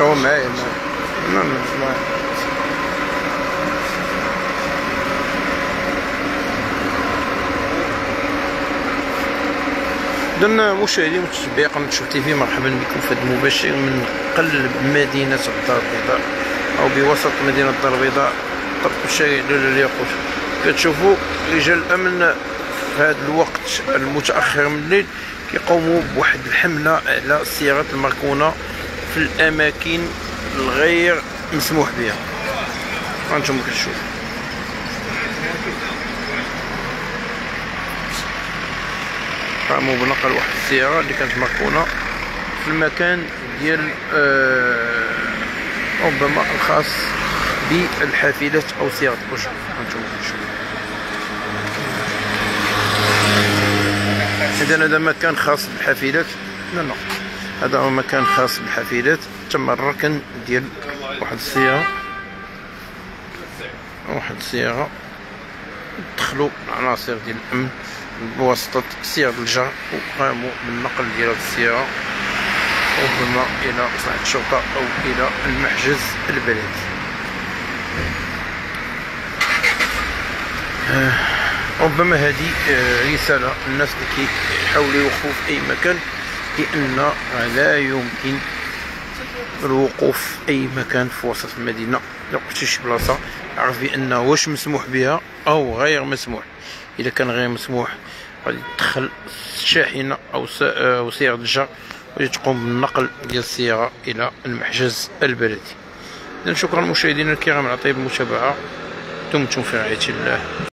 هو معايا. معايا نعم. معايا إذن مشاهدي متتبعي قناة شوف تيفي مرحبا بكم في هذا المباشر من قلب مدينة الدار البيضاء أو بوسط مدينة الدار البيضاء. طرف شارع لولا الياقوت كتشوفوا رجال الأمن في هذا الوقت المتأخر من الليل كيقوموا بواحد الحملة على السيارات المركونة في الأماكن الغير مسموح بها. هانتوما كتشوفوا قاموا بنقل واحد السيارة اللي كانت مركونة في المكان ديال آه ربما الخاص بالحافلات أو سيارة الأجرة هانتوما كتشوفوا إذا هذا مكان خاص بالحافلات. لا لا. هذا هو مكان خاص بالحافلات تم الركن ديال واحد السيارة واحد السيارة دخلوا العناصر ديال الأمن بواسطة سيارة الجر وقاموا بالنقل ديال هذه السيارة ربما إلى مصلحة الشرطة أو إلى المحجز البلدي آه ربما هذه آه رسالة الناس اللي كيحاولوا يوقفوا في أي مكان. لأن لا يمكن الوقوف في أي مكان في وسط المدينة. إلا وقفتي شي بلاصة عرف بأنه واش مسموح بها أو غير مسموح. إذا كان غير مسموح غادي تدخل شاحنة أو سيارة الجر غادي تقوم بالنقل ديال السيارة إلى المحجز البلدي. إذا شكرا مشاهدينا الكرام على طيب المتابعة. دمتم في رعاية الله.